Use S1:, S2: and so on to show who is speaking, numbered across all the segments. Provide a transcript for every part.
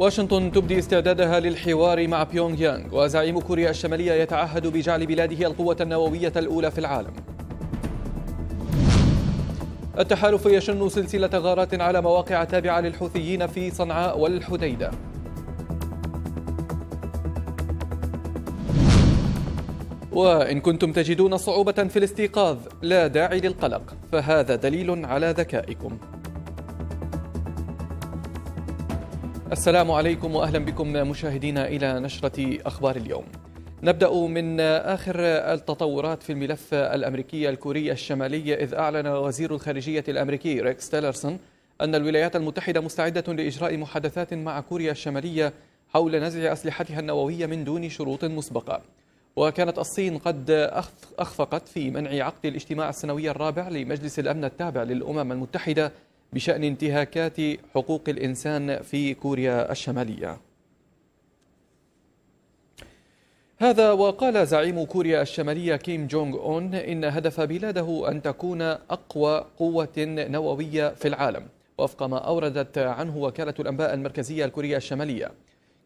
S1: واشنطن تبدي استعدادها للحوار مع بيونغ يانغ وزعيم كوريا الشمالية يتعهد بجعل بلاده القوة النووية الأولى في العالم. التحالف يشن سلسلة غارات على مواقع تابعة للحوثيين في صنعاء والحديدة. وإن كنتم تجدون صعوبة في الاستيقاظ لا داعي للقلق فهذا دليل على ذكائكم. السلام عليكم وأهلا بكم مشاهدينا إلى نشرة أخبار اليوم. نبدأ من آخر التطورات في الملف الأمريكي الكوري الشمالي إذ أعلن وزير الخارجية الأمريكي ريكس تيلرسون أن الولايات المتحدة مستعدة لإجراء محادثات مع كوريا الشمالية حول نزع أسلحتها النووية من دون شروط مسبقة. وكانت الصين قد أخفقت في منع عقد الاجتماع السنوي الرابع لمجلس الأمن التابع للأمم المتحدة بشأن انتهاكات حقوق الإنسان في كوريا الشمالية. هذا وقال زعيم كوريا الشمالية كيم جونغ أون إن هدف بلاده أن تكون أقوى قوة نووية في العالم وفق ما أوردت عنه وكالة الأنباء المركزية الكورية الشمالية.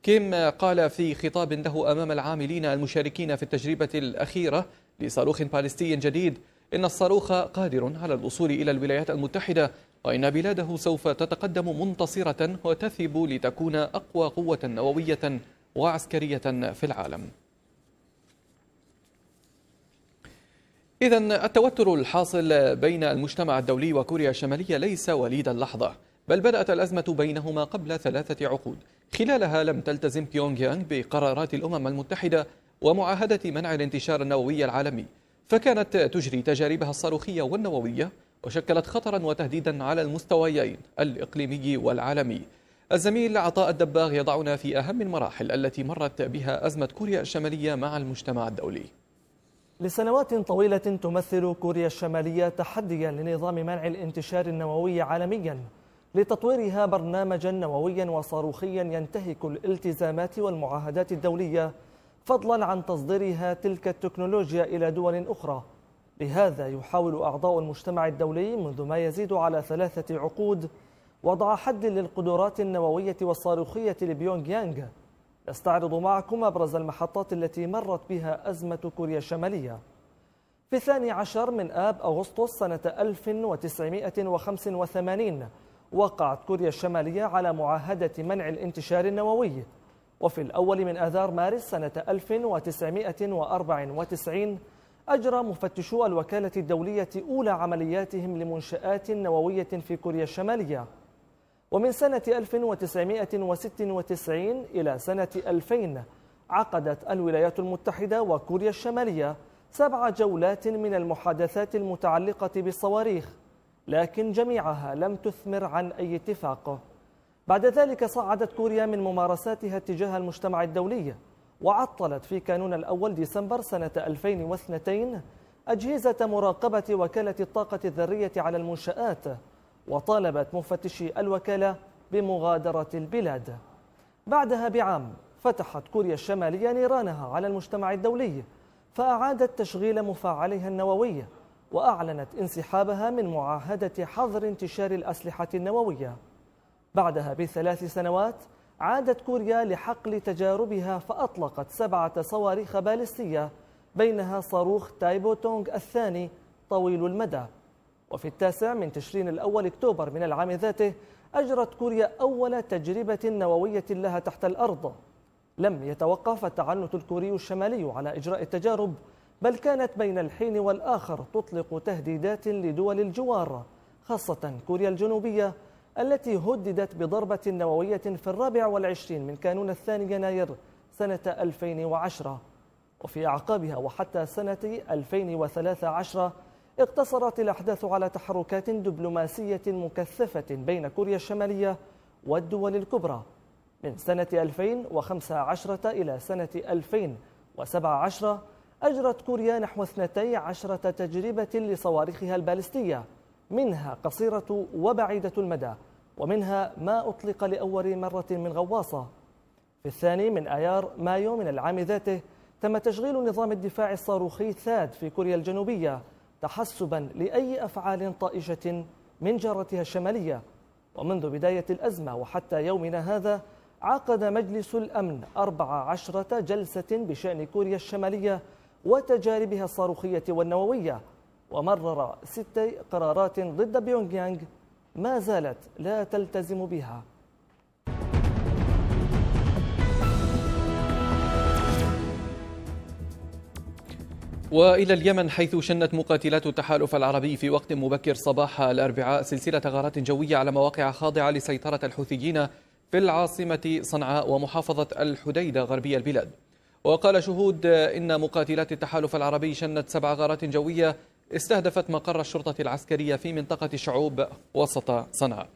S1: كيم قال في خطاب له أمام العاملين المشاركين في التجربة الأخيرة لصاروخ باليستي جديد إن الصاروخ قادر على الوصول إلى الولايات المتحدة وإن بلاده سوف تتقدم منتصرة وتثب لتكون أقوى قوة نووية وعسكرية في العالم. إذا التوتر الحاصل بين المجتمع الدولي وكوريا الشمالية ليس وليد اللحظة بل بدأت الأزمة بينهما قبل ثلاثة عقود. خلالها لم تلتزم بيونغ يانغ بقرارات الأمم المتحدة ومعاهدة منع الانتشار النووي العالمي. فكانت تجري تجاربها الصاروخية والنووية وشكلت خطرا وتهديدا على المستويين الإقليمي والعالمي. الزميل عطاء الدباغ يضعنا في أهم المراحل التي مرت بها أزمة كوريا الشمالية مع المجتمع الدولي.
S2: لسنوات طويلة تمثل كوريا الشمالية تحديا لنظام منع الانتشار النووي عالميا لتطويرها برنامجا نوويا وصاروخيا ينتهك الالتزامات والمعاهدات الدولية فضلا عن تصديرها تلك التكنولوجيا إلى دول أخرى. لهذا يحاول أعضاء المجتمع الدولي منذ ما يزيد على ثلاثة عقود وضع حد للقدرات النووية والصاروخية لبيونغ يانغ نستعرض معكم أبرز المحطات التي مرت بها أزمة كوريا الشمالية. في الثاني عشر من آب أغسطس سنة 1985 وقعت كوريا الشمالية على معاهدة منع الانتشار النووي. وفي الأول من آذار مارس سنة 1994 أجرى مفتشو الوكالة الدولية أولى عملياتهم لمنشآت نووية في كوريا الشمالية. ومن سنة 1996 إلى سنة 2000 عقدت الولايات المتحدة وكوريا الشمالية سبع جولات من المحادثات المتعلقة بالصواريخ لكن جميعها لم تثمر عن أي اتفاق. بعد ذلك صعدت كوريا من ممارساتها تجاه المجتمع الدولي وعطلت في كانون الأول ديسمبر سنة 2002 أجهزة مراقبة وكالة الطاقة الذرية على المنشآت وطالبت مفتشي الوكالة بمغادرة البلاد. بعدها بعام فتحت كوريا الشمالية نيرانها على المجتمع الدولي فأعادت تشغيل مفاعلها النووي وأعلنت انسحابها من معاهدة حظر انتشار الأسلحة النووية. بعدها بثلاث سنوات عادت كوريا لحقل تجاربها فأطلقت سبعة صواريخ باليستية بينها صاروخ تايبو تونغ الثاني طويل المدى. وفي التاسع من تشرين الأول أكتوبر من العام ذاته أجرت كوريا أول تجربة نووية لها تحت الأرض. لم يتوقف التعنت الكوري الشمالي على إجراء التجارب بل كانت بين الحين والآخر تطلق تهديدات لدول الجوار خاصة كوريا الجنوبية التي هددت بضربة نووية في الرابع والعشرين من كانون الثاني يناير سنة 2010 وفي أعقابها وحتى سنة 2013 اقتصرت الأحداث على تحركات دبلوماسية مكثفة بين كوريا الشمالية والدول الكبرى. من سنة 2015 إلى سنة 2017 أجرت كوريا نحو 12 تجربة لصواريخها البالستية. منها قصيرة وبعيدة المدى ومنها ما أطلق لأول مرة من غواصة. في الثاني من آيار مايو من العام ذاته تم تشغيل نظام الدفاع الصاروخي ثاد في كوريا الجنوبية تحسبا لأي أفعال طائشة من جارتها الشمالية. ومنذ بداية الأزمة وحتى يومنا هذا عقد مجلس الأمن 14 جلسة بشأن كوريا الشمالية وتجاربها الصاروخية والنووية. ومرر ست قرارات ضد بيونغ يانغ ما زالت لا تلتزم بها
S1: وإلى اليمن حيث شنت مقاتلات التحالف العربي في وقت مبكر صباح الأربعاء سلسلة غارات جوية على مواقع خاضعة لسيطرة الحوثيين في العاصمة صنعاء ومحافظة الحديدة غربي البلاد. وقال شهود إن مقاتلات التحالف العربي شنت سبع غارات جوية استهدفت مقر الشرطة العسكرية في منطقة الشعوب وسط صنعاء.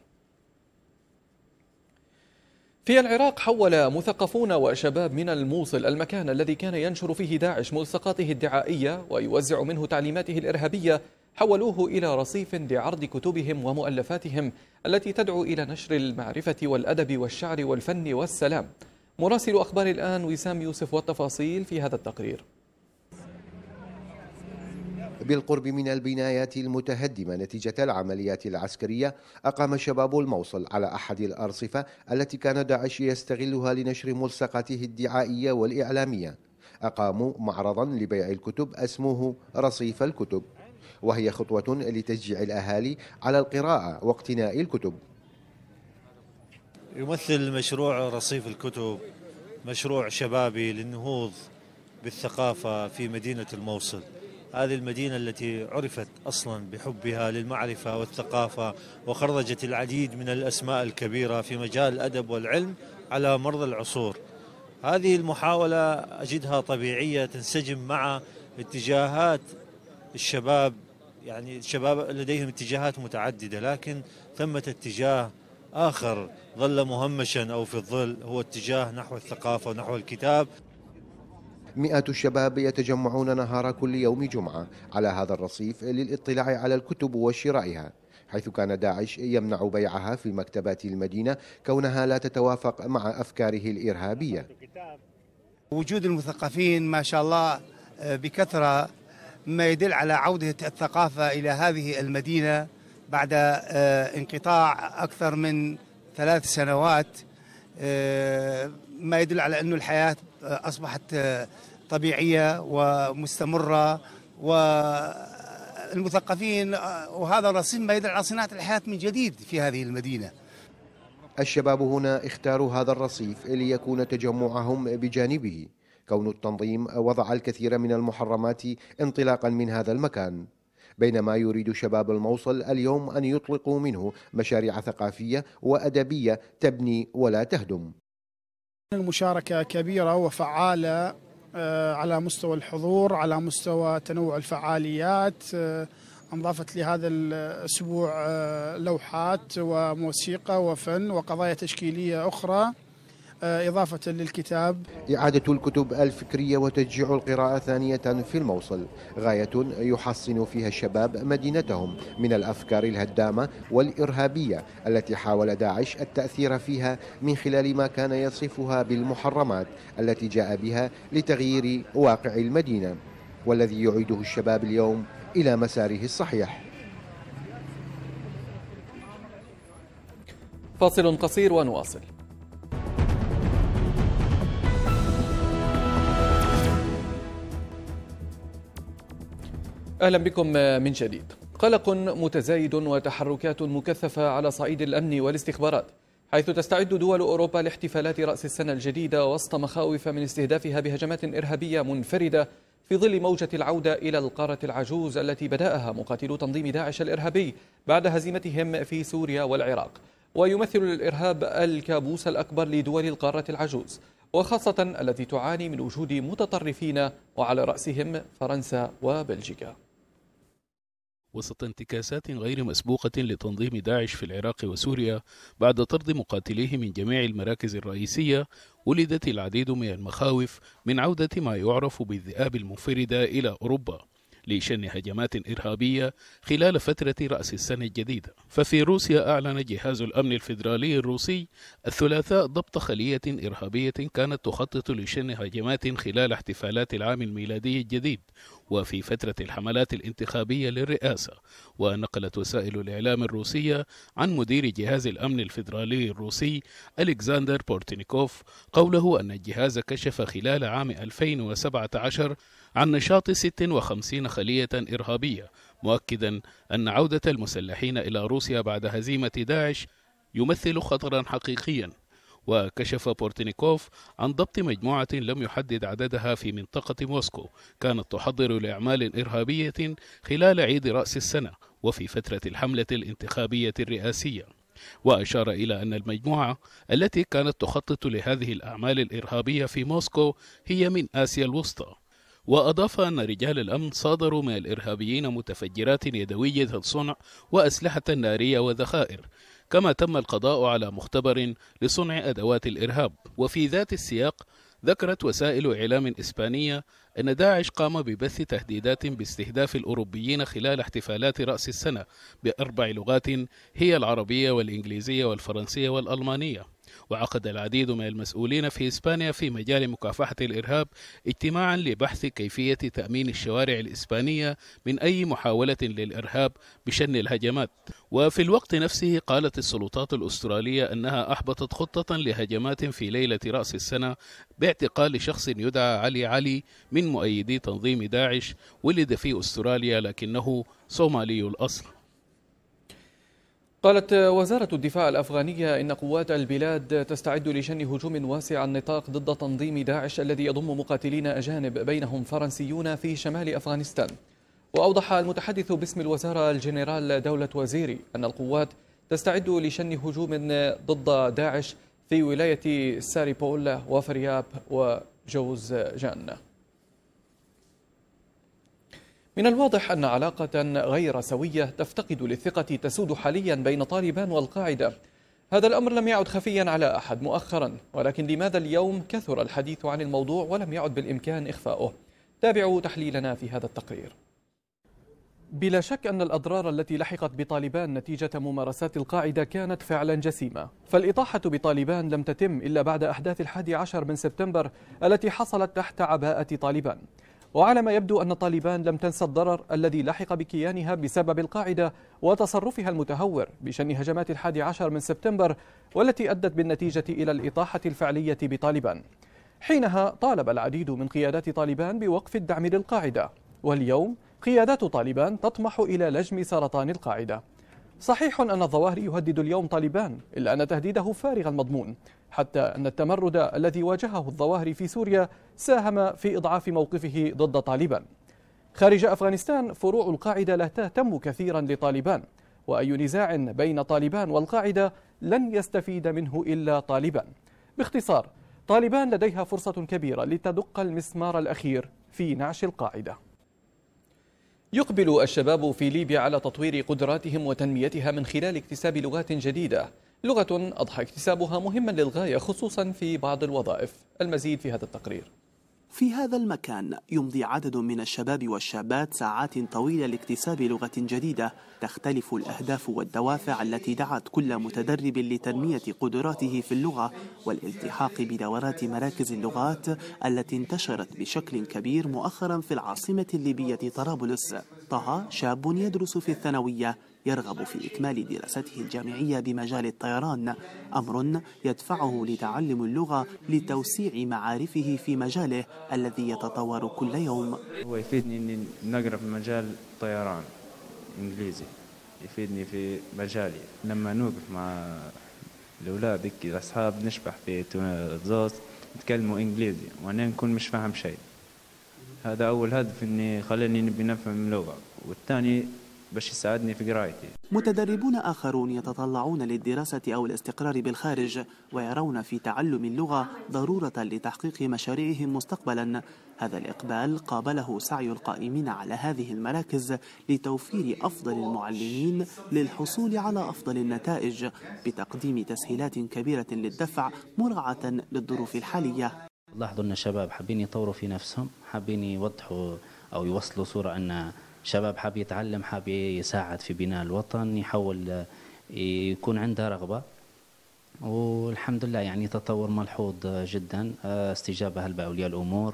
S1: في العراق حول مثقفون وشباب من الموصل المكان الذي كان ينشر فيه داعش ملصقاته الدعائية ويوزع منه تعليماته الإرهابية حولوه إلى رصيف لعرض كتبهم ومؤلفاتهم التي تدعو إلى نشر المعرفة والأدب والشعر والفن والسلام مراسل أخبار الآن وسام يوسف والتفاصيل في هذا التقرير
S3: بالقرب من البنايات المتهدمة نتيجة العمليات العسكرية أقام شباب الموصل على أحد الأرصفة التي كان داعش يستغلها لنشر ملصقاته الدعائية والإعلامية. أقاموا معرضا لبيع الكتب اسمه رصيف الكتب وهي خطوة لتشجيع الأهالي على القراءة واقتناء الكتب.
S4: يمثل مشروع رصيف الكتب مشروع شبابي للنهوض بالثقافة في مدينة الموصل. هذه المدينة التي عرفت أصلا بحبها للمعرفة والثقافة وخرجت العديد من الأسماء الكبيرة في مجال الأدب والعلم على مر العصور. هذه المحاولة أجدها طبيعية تنسجم مع اتجاهات الشباب يعني الشباب لديهم اتجاهات متعددة لكن ثمة اتجاه آخر ظل مهمشا أو في الظل هو اتجاه نحو الثقافة ونحو الكتاب.
S3: مئات الشباب يتجمعون نهار كل يوم جمعة على هذا الرصيف للاطلاع على الكتب وشرائها حيث كان داعش يمنع بيعها في مكتبات المدينة كونها لا تتوافق مع أفكاره الإرهابية.
S5: وجود المثقفين ما شاء الله آه، بكثرة ما يدل على عودة الثقافة إلى هذه المدينة بعد آه، انقطاع أكثر من ثلاث سنوات آه، ما يدل على أن الحياة أصبحت طبيعية ومستمرة والمثقفين وهذا الرصيد ما يدل على صناعة الحياة من جديد في هذه المدينة.
S3: الشباب هنا اختاروا هذا الرصيف ليكون تجمعهم بجانبه. كون التنظيم وضع الكثير من المحرمات انطلاقا من هذا المكان. بينما يريد شباب الموصل اليوم أن يطلقوا منه مشاريع ثقافية وأدبية تبني ولا تهدم.
S6: المشاركة كبيرة وفعالة على مستوى الحضور على مستوى تنوع الفعاليات آه، أنضافت لهذا الأسبوع آه، لوحات وموسيقى وفن وقضايا تشكيلية أخرى. آه، إضافة للكتاب.
S3: إعادة الكتب الفكرية وتشجيع القراءة ثانية في الموصل. غاية يحصن فيها الشباب مدينتهم من الأفكار الهدامة والإرهابية التي حاول داعش التأثير فيها من خلال ما كان يصفها بالمحرمات التي جاء بها لتغيير واقع المدينة والذي يعيده الشباب اليوم إلى مساره الصحيح.
S1: فاصل قصير ونواصل. أهلا بكم من جديد. قلق متزايد وتحركات مكثفة على صعيد الأمن والاستخبارات، حيث تستعد دول أوروبا لاحتفالات رأس السنة الجديدة وسط مخاوف من استهدافها بهجمات إرهابية منفردة في ظل موجة العودة إلى القارة العجوز التي بدأها مقاتلو تنظيم داعش الإرهابي بعد هزيمتهم في سوريا والعراق. ويمثل الإرهاب الكابوس الأكبر لدول القارة العجوز. وخاصة التي تعاني من وجود متطرفين وعلى رأسهم فرنسا وبلجيكا
S7: وسط انتكاسات غير مسبوقة لتنظيم داعش في العراق وسوريا بعد طرد مقاتليه من جميع المراكز الرئيسية ولدت العديد من المخاوف من عودة ما يعرف بالذئاب المنفردة إلى أوروبا. لشن هجمات إرهابية خلال فترة رأس السنة الجديدة. ففي روسيا أعلن جهاز الأمن الفيدرالي الروسي الثلاثاء ضبط خلية إرهابية كانت تخطط لشن هجمات خلال احتفالات العام الميلادي الجديد وفي فترة الحملات الانتخابية للرئاسة. ونقلت وسائل الإعلام الروسية عن مدير جهاز الأمن الفيدرالي الروسي ألكسندر بورتينيكوف قوله أن الجهاز كشف خلال عام 2017 عن نشاط 56 خلية إرهابية مؤكدا أن عودة المسلحين إلى روسيا بعد هزيمة داعش يمثل خطرا حقيقيا. وكشف بورتينيكوف عن ضبط مجموعة لم يحدد عددها في منطقة موسكو كانت تحضر لأعمال إرهابية خلال عيد رأس السنة وفي فترة الحملة الانتخابية الرئاسية. وأشار إلى أن المجموعة التي كانت تخطط لهذه الأعمال الإرهابية في موسكو هي من آسيا الوسطى. وأضاف أن رجال الأمن صادروا من الإرهابيين متفجرات يدوية الصنع وأسلحة نارية وذخائر. كما تم القضاء على مختبر لصنع أدوات الإرهاب. وفي ذات السياق ذكرت وسائل إعلام إسبانية أن داعش قام ببث تهديدات باستهداف الأوروبيين خلال احتفالات رأس السنة بأربع لغات هي العربية والإنجليزية والفرنسية والألمانية. وعقد العديد من المسؤولين في إسبانيا في مجال مكافحة الإرهاب اجتماعا لبحث كيفية تأمين الشوارع الإسبانية من أي محاولة للإرهاب بشن الهجمات. وفي الوقت نفسه قالت السلطات الأسترالية أنها أحبطت خطة لهجمات في ليلة رأس السنة باعتقال شخص يدعى علي علي من مؤيدي تنظيم داعش ولد في أستراليا لكنه صومالي الأصل.
S1: قالت وزارة الدفاع الأفغانية إن قوات البلاد تستعد لشن هجوم واسع النطاق ضد تنظيم داعش الذي يضم مقاتلين أجانب بينهم فرنسيون في شمال أفغانستان. وأوضح المتحدث باسم الوزارة الجنرال دولة وزيري أن القوات تستعد لشن هجوم ضد داعش في ولاية سربل وفارياب وجوز جان من الواضح أن علاقة غير سوية تفتقد للثقة تسود حاليا بين طالبان والقاعدة. هذا الأمر لم يعد خفيا على أحد مؤخرا ولكن لماذا اليوم كثر الحديث عن الموضوع ولم يعد بالإمكان إخفاؤه؟ تابعوا تحليلنا في هذا التقرير. بلا شك أن الأضرار التي لحقت بطالبان نتيجة ممارسات القاعدة كانت فعلا جسيمة. فالإطاحة بطالبان لم تتم إلا بعد أحداث الحادي عشر من سبتمبر التي حصلت تحت عباءة طالبان. وعلى ما يبدو أن طالبان لم تنسى الضرر الذي لحق بكيانها بسبب القاعدة وتصرفها المتهور بشن هجمات الحادي عشر من سبتمبر والتي أدت بالنتيجة إلى الإطاحة الفعلية بطالبان. حينها طالب العديد من قيادات طالبان بوقف الدعم للقاعدة واليوم قيادات طالبان تطمح إلى لجم سرطان القاعدة. صحيح أن الظواهر يهدد اليوم طالبان إلا أن تهديده فارغ المضمون حتى أن التمرد الذي واجهه الظواهر في سوريا ساهم في إضعاف موقفه ضد طالبان. خارج أفغانستان فروع القاعدة لا تهتم كثيرا لطالبان وأي نزاع بين طالبان والقاعدة لن يستفيد منه إلا طالبان. باختصار طالبان لديها فرصة كبيرة لتدق المسمار الأخير في نعش القاعدة. يقبل الشباب في ليبيا على تطوير قدراتهم وتنميتها من خلال اكتساب لغات جديدة. لغة أضحى اكتسابها مهما للغاية خصوصا في بعض الوظائف. المزيد في هذا التقرير.
S8: في هذا المكان يمضي عدد من الشباب والشابات ساعات طويلة لاكتساب لغة جديدة. تختلف الأهداف والدوافع التي دعت كل متدرب لتنمية قدراته في اللغة والالتحاق بدورات مراكز اللغات التي انتشرت بشكل كبير مؤخرا في العاصمة الليبية طرابلس. طه شاب يدرس في الثانوية. يرغب في إكمال دراسته الجامعية بمجال الطيران أمر يدفعه لتعلم اللغة لتوسيع معارفه في مجاله الذي يتطور كل يوم.
S9: هو يفيدني أني نقرأ في مجال الطيران إنجليزي. يفيدني في مجالي. لما نوقف مع الأولاد الأصحاب نشبح في زوز نتكلموا إنجليزي وأنا نكون مش فاهم شيء. هذا أول هدف إني خلاني نبي نفهم اللغة والثاني باش يساعدني في قرايتي.
S8: متدربون آخرون يتطلعون للدراسة أو الاستقرار بالخارج ويرون في تعلم اللغة ضرورة لتحقيق مشاريعهم مستقبلا. هذا الإقبال قابله سعي القائمين على هذه المراكز لتوفير أفضل المعلمين للحصول على أفضل النتائج بتقديم تسهيلات كبيرة للدفع مراعاة للظروف الحالية.
S10: لاحظوا أن الشباب حابين يطوروا في نفسهم حابين يوضحوا أو يوصلوا صورة أن شباب حاب يتعلم حاب يساعد في بناء الوطن يحاول يكون عنده رغبة. والحمد لله يعني تطور ملحوظ جدا استجابة هلبة أولياء الأمور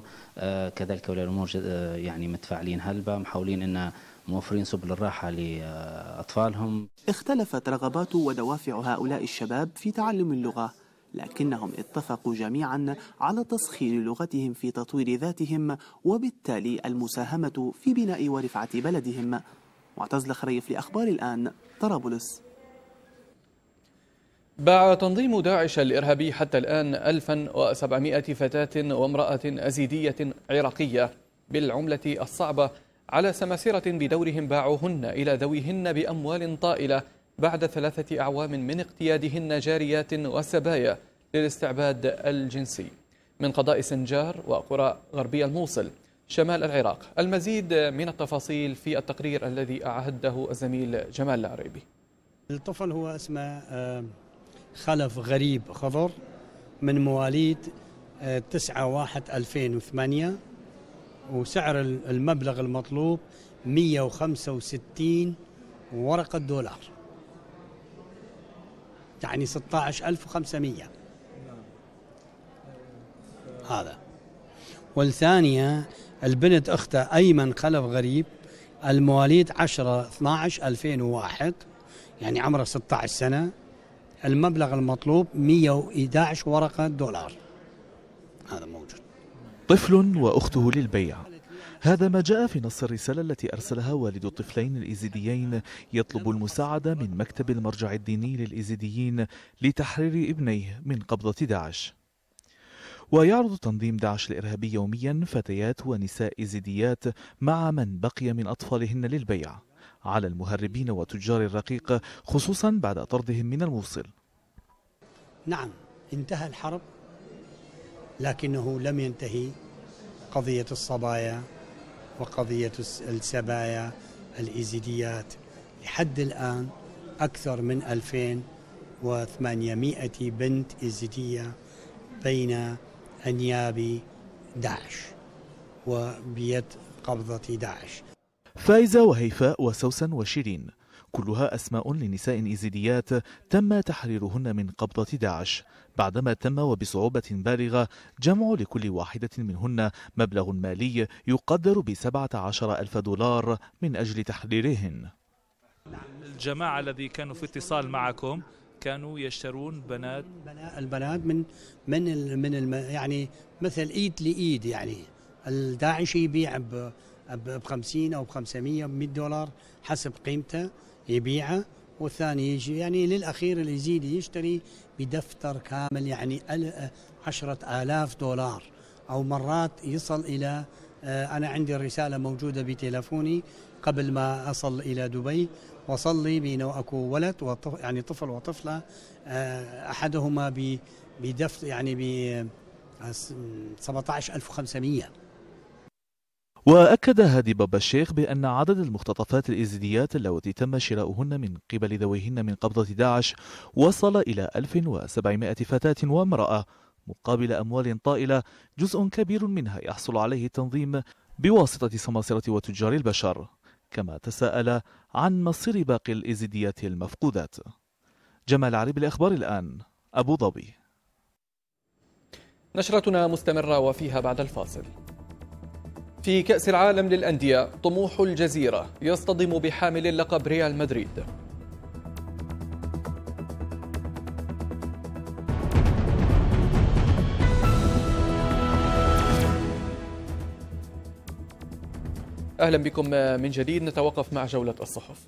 S10: كذلك أولياء الأمور يعني متفاعلين هلبة محاولين أن موفرين سبل الراحة لأطفالهم.
S8: اختلفت رغبات ودوافع هؤلاء الشباب في تعلم اللغة. لكنهم اتفقوا جميعا على تسخير لغتهم في تطوير ذاتهم وبالتالي المساهمة في بناء ورفعة بلدهم. معتز الخريف لأخبار الآن طرابلس.
S1: باع تنظيم داعش الإرهابي حتى الآن 1700 فتاة وامرأة أزيدية عراقية بالعملة الصعبة على سماسرة بدورهم باعوهن إلى ذويهن بأموال طائلة بعد ثلاثة أعوام من اقتيادهن جاريات وسبايا للاستعباد الجنسي من قضاء سنجار وقرى غربي الموصل شمال العراق. المزيد من التفاصيل في التقرير الذي أعده الزميل جمال العريبي.
S11: الطفل هو اسمه آه، خلف غريب خضر من مواليد 9 1 2008 وسعر المبلغ المطلوب 165 ورقة دولار. يعني 16500 هذا. والثانية البنت أخته أيمن خلف غريب المواليد 10 12 2001 يعني عمره 16 سنة. المبلغ المطلوب 111 ورقة دولار. هذا موجود.
S12: طفل وأخته للبيع. هذا ما جاء في نص الرسالة التي أرسلها والد الطفلين الإيزيديين يطلب المساعدة من مكتب المرجع الديني للإيزيديين لتحرير ابنيه من قبضة داعش. ويعرض تنظيم داعش الإرهابي يوميا فتيات ونساء إيزيديات مع من بقي من أطفالهن للبيع على المهربين وتجار الرقيق خصوصا بعد طردهم من الموصل.
S11: نعم انتهى الحرب لكنه لم ينتهي. قضية الصبايا وقضية السبايا الإيزيديات. لحد الآن أكثر من 2800 بنت إيزيدية بين أنياب داعش وبيد قبضة داعش.
S12: فايزة وهيفاء وسوسن وشيرين. كلها أسماء لنساء إيزيديات تم تحريرهن من قبضة داعش. بعدما تم وبصعوبة بالغة جمع لكل واحدة منهن مبلغ مالي يقدر بسبعة عشر ألف دولار من أجل تحريرهن.
S13: الجماعة الذي كانوا في اتصال معكم كانوا يشترون بنات
S11: البنات من من من الم يعني مثل إيد لإيد يعني. الداعشي يبيع ب 50 أو ب 500 100 دولار حسب قيمته. يبيعه والثاني يجي يعني للأخير اللي يزيد يشتري بدفتر كامل يعني عشرة آلاف دولار. أو مرات يصل إلى آه، أنا عندي الرسالة موجودة بتلفوني قبل ما أصل إلى دبي. وصل لي بأنه أكو ولد وطف يعني طفل وطفلة آه، أحدهما بدفتر يعني ب 17500
S12: وأكد هادي بابا الشيخ بأن عدد المختطفات الإزيديات اللواتي تم شراؤهن من قبل ذويهن من قبضة داعش وصل إلى 1700 فتاة وامرأة مقابل أموال طائلة جزء كبير منها يحصل عليه التنظيم بواسطة سماسرة وتجار البشر كما تساءل عن مصير باقي الإزيديات المفقودات. جمال عريب الأخبار الآن أبو ظبي.
S1: نشرتنا مستمرة وفيها بعد الفاصل. في كأس العالم للأندية طموح الجزيرة يصطدم بحامل اللقب ريال مدريد. أهلا بكم من جديد نتوقف مع جولة الصحف.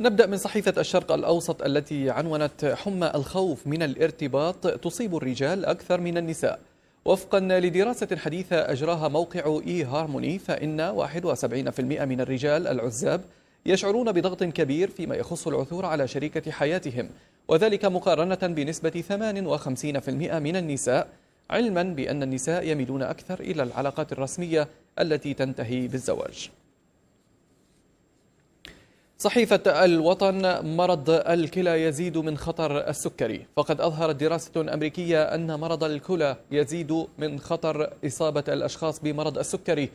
S1: نبدأ من صحيفة الشرق الأوسط التي عنونت حمى الخوف من الارتباط تصيب الرجال أكثر من النساء. وفقا لدراسة حديثة أجراها موقع إي هارموني فإن 71% من الرجال العزاب يشعرون بضغط كبير فيما يخص العثور على شريكة حياتهم وذلك مقارنة بنسبة 58% من النساء علما بأن النساء يميلون أكثر إلى العلاقات الرسمية التي تنتهي بالزواج. صحيفة الوطن مرض الكلى يزيد من خطر السكري. فقد أظهرت دراسة أمريكية أن مرض الكلى يزيد من خطر إصابة الأشخاص بمرض السكري.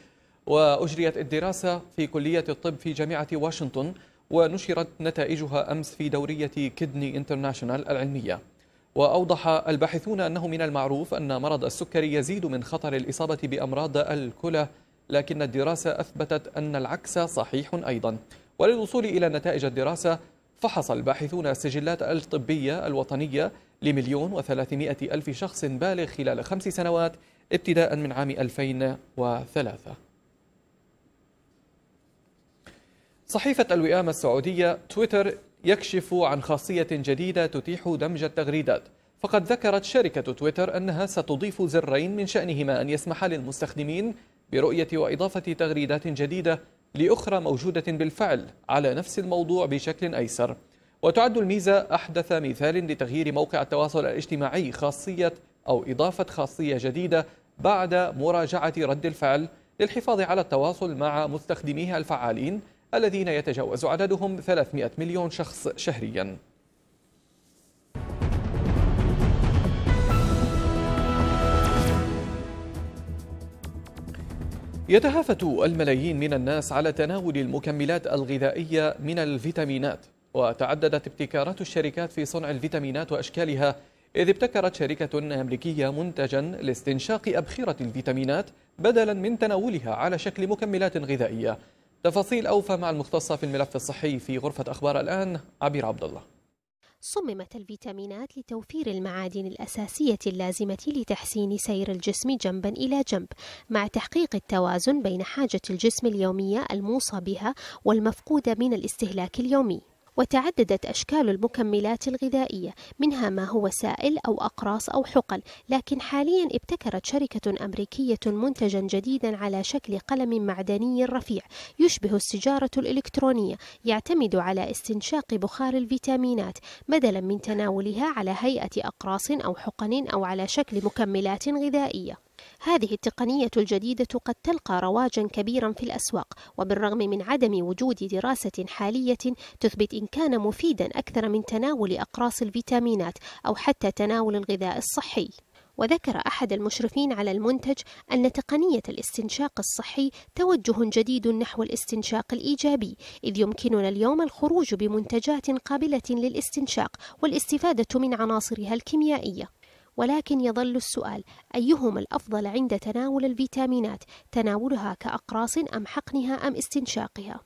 S1: وأجريت الدراسة في كلية الطب في جامعة واشنطن ونشرت نتائجها أمس في دورية Kidney International العلمية. وأوضح الباحثون أنه من المعروف أن مرض السكري يزيد من خطر الإصابة بأمراض الكلى لكن الدراسة أثبتت أن العكس صحيح أيضا. وللوصول إلى نتائج الدراسة فحص الباحثون السجلات الطبية الوطنية لمليون وثلاثمائة ألف شخص بالغ خلال خمس سنوات ابتداء من عام 2003 صحيفة الوئام السعودية تويتر يكشف عن خاصية جديدة تتيح دمج التغريدات. فقد ذكرت شركة تويتر أنها ستضيف زرين من شأنهما أن يسمح للمستخدمين برؤية وإضافة تغريدات جديدة لأخرى موجودة بالفعل على نفس الموضوع بشكل أيسر. وتعد الميزة أحدث مثال لتغيير موقع التواصل الاجتماعي خاصية أو إضافة خاصية جديدة بعد مراجعة رد الفعل للحفاظ على التواصل مع مستخدميه الفعالين الذين يتجاوز عددهم 300 مليون شخص شهرياً. يتهافت الملايين من الناس على تناول المكملات الغذائية من الفيتامينات وتعددت ابتكارات الشركات في صنع الفيتامينات وأشكالها إذ ابتكرت شركة أمريكية منتجا لاستنشاق أبخرة الفيتامينات بدلا من تناولها على شكل مكملات غذائية. تفاصيل أوفى مع المختصة في الملف الصحي في غرفة أخبار الآن عبير عبد الله.
S14: صممت الفيتامينات لتوفير المعادن الأساسية اللازمة لتحسين سير الجسم جنبا إلى جنب مع تحقيق التوازن بين حاجة الجسم اليومية الموصى بها والمفقودة من الاستهلاك اليومي. وتعددت أشكال المكملات الغذائية منها ما هو سائل أو أقراص أو حقل. لكن حاليا ابتكرت شركة أمريكية منتجا جديدا على شكل قلم معدني رفيع يشبه السجارة الإلكترونية يعتمد على استنشاق بخار الفيتامينات بدلا من تناولها على هيئة أقراص أو حقن أو على شكل مكملات غذائية. هذه التقنية الجديدة قد تلقى رواجا كبيرا في الأسواق وبالرغم من عدم وجود دراسة حالية تثبت إن كان مفيدا أكثر من تناول أقراص الفيتامينات أو حتى تناول الغذاء الصحي. وذكر أحد المشرفين على المنتج أن تقنية الاستنشاق الصحي توجه جديد نحو الاستنشاق الإيجابي إذ يمكننا اليوم الخروج بمنتجات قابلة للاستنشاق والاستفادة من عناصرها الكيميائية. ولكن يظل السؤال أيهما الأفضل عند تناول الفيتامينات؟ تناولها كأقراص أم حقنها أم استنشاقها؟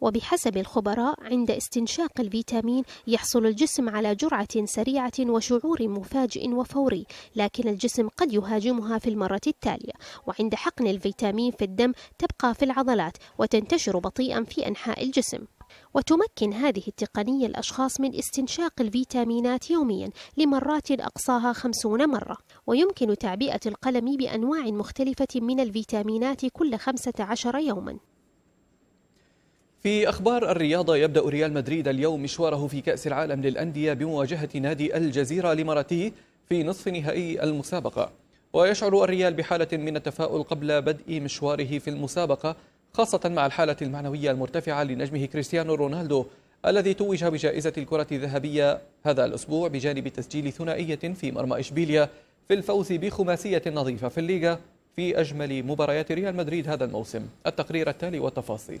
S14: وبحسب الخبراء عند استنشاق الفيتامين يحصل الجسم على جرعة سريعة وشعور مفاجئ وفوري لكن الجسم قد يهاجمها في المرة التالية وعند حقن الفيتامين في الدم تبقى في العضلات وتنتشر بطيئا في أنحاء الجسم. وتمكن هذه التقنية الأشخاص من استنشاق الفيتامينات يوميا لمرات أقصاها خمسون مرة. ويمكن تعبئة القلم بأنواع مختلفة من الفيتامينات كل خمسة عشر يوما.
S1: في أخبار الرياضة يبدأ ريال مدريد اليوم مشواره في كأس العالم للأندية بمواجهة نادي الجزيرة الإماراتي في نصف نهائي المسابقة. ويشعر الريال بحالة من التفاؤل قبل بدء مشواره في المسابقة خاصة مع الحالة المعنوية المرتفعة لنجمه كريستيانو رونالدو الذي توج بجائزة الكرة الذهبية هذا الأسبوع بجانب تسجيل ثنائية في مرمى إشبيليا في الفوز بخماسية نظيفة في الليغا في أجمل مباريات ريال مدريد هذا الموسم. التقرير التالي والتفاصيل.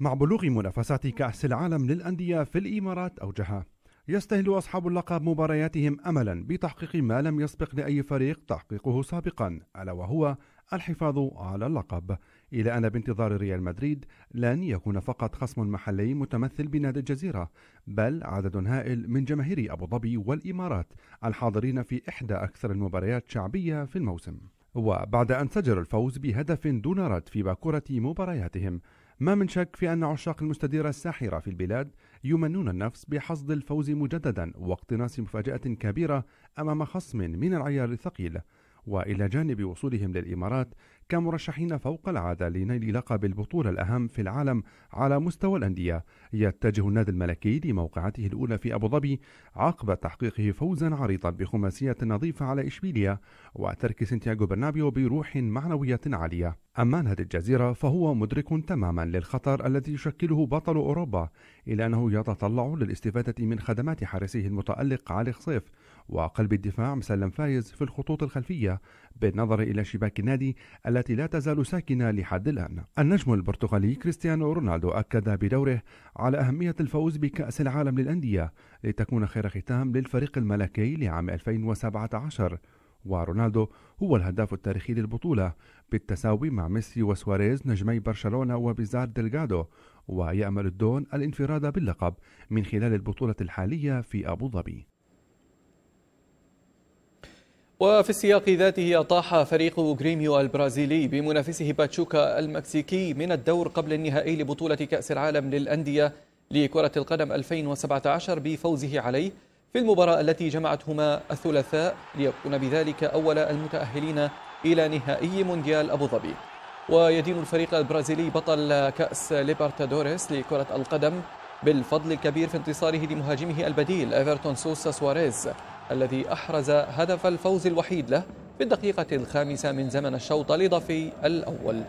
S15: مع بلوغ منافسات كأس العالم للأندية في الإمارات أوجها يستهل أصحاب اللقب مبارياتهم أملا بتحقيق ما لم يسبق لأي فريق تحقيقه سابقا ألا وهو الحفاظ على اللقب. إلى أن بانتظار ريال مدريد لن يكون فقط خصم محلي متمثل بنادي الجزيرة بل عدد هائل من جماهير أبو ظبي والإمارات الحاضرين في إحدى أكثر المباريات شعبية في الموسم. وبعد أن سجلوا الفوز بهدف دون رد في باكورة مبارياتهم ما من شك في أن عشاق المستديرة الساحرة في البلاد يمنون النفس بحصد الفوز مجددا واقتناص مفاجأة كبيرة أمام خصم من العيار الثقيل. وإلى جانب وصولهم للإمارات كمرشحين فوق العادة لنيل لقب البطولة الأهم في العالم على مستوى الأندية. يتجه النادي الملكي لموقعته الأولى في أبو ظبي عقب تحقيقه فوزا عريضا بخماسية نظيفة على إشبيليا وترك سانتياغو برنابيو بروح معنوية عالية. أما نادي الجزيرة فهو مدرك تماما للخطر الذي يشكله بطل أوروبا إلى أنه يتطلع للاستفادة من خدمات حارسه المتألق علي خصيف وقلب الدفاع مسلم فايز في الخطوط الخلفية بالنظر إلى شباك النادي التي لا تزال ساكنة لحد الآن. النجم البرتغالي كريستيانو رونالدو أكد بدوره على أهمية الفوز بكأس العالم للأندية لتكون خير ختام للفريق الملكي لعام 2017 ورونالدو هو الهداف التاريخي للبطولة بالتساوي مع ميسي وسواريز نجمي برشلونة وبيزار ديلغادو ويأمل الدون الانفراد باللقب من خلال البطولة الحالية في أبو ظبي.
S1: وفي السياق ذاته أطاح فريق غريميو البرازيلي بمنافسه باتشوكا المكسيكي من الدور قبل النهائي لبطولة كأس العالم للأندية لكرة القدم 2017 بفوزه عليه في المباراة التي جمعتهما الثلاثاء ليكون بذلك أول المتأهلين إلى نهائي مونديال أبو ظبي. ويدين الفريق البرازيلي بطل كأس ليبرتادوريس لكرة القدم بالفضل الكبير في انتصاره لمهاجمه البديل إيفرتون سوسا سواريز. الذي أحرز هدف الفوز الوحيد له في الدقيقة الخامسة من زمن الشوط الإضافي الأول.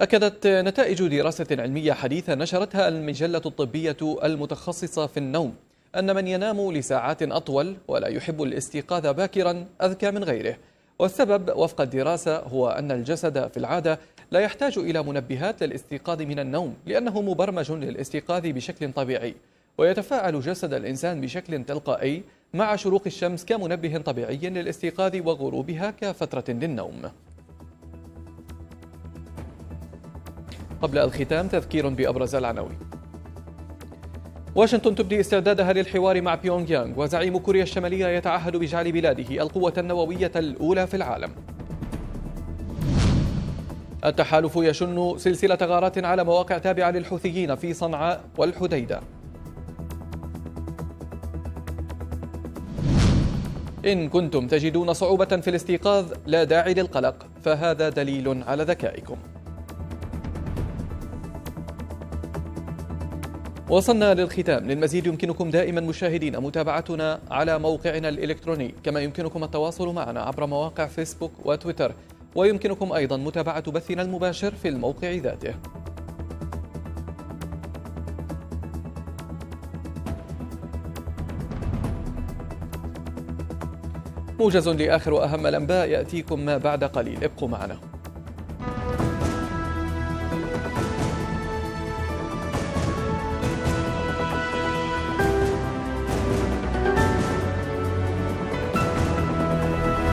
S1: أكدت نتائج دراسة علمية حديثة نشرتها المجلة الطبية المتخصصة في النوم أن من ينام لساعات أطول ولا يحب الاستيقاظ باكرا أذكى من غيره. والسبب وفق الدراسة هو أن الجسد في العادة لا يحتاج إلى منبهات للاستيقاظ من النوم لأنه مبرمج للاستيقاظ بشكل طبيعي ويتفاعل جسد الإنسان بشكل تلقائي مع شروق الشمس كمنبه طبيعي للاستيقاظ وغروبها كفترة للنوم. قبل الختام تذكير بأبرز العناوين. واشنطن تبدي استعدادها للحوار مع بيونغ يانغ وزعيم كوريا الشمالية يتعهد بجعل بلاده القوة النووية الأولى في العالم. التحالف يشن سلسلة غارات على مواقع تابعة للحوثيين في صنعاء والحديدة. إن كنتم تجدون صعوبة في الاستيقاظ لا داعي للقلق فهذا دليل على ذكائكم. وصلنا للختام. للمزيد يمكنكم دائما مشاهدين متابعتنا على موقعنا الإلكتروني. كما يمكنكم التواصل معنا عبر مواقع فيسبوك وتويتر. ويمكنكم أيضا متابعة بثنا المباشر في الموقع ذاته. موجز لآخر وأهم الأنباء يأتيكم بعد قليل. ابقوا معنا.